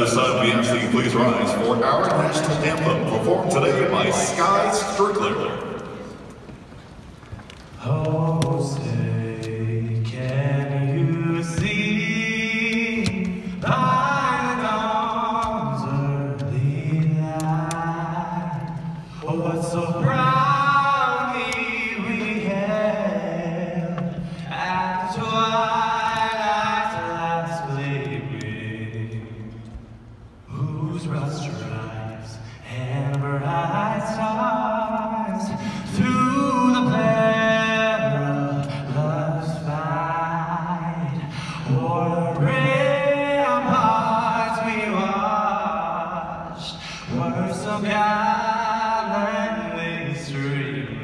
this time, we ask that you please rise for our national anthem, performed today by Skye Strickler. thrust your eyes and bright stars. Through the perilous fight or the ramparts we watched were so gallantly streamed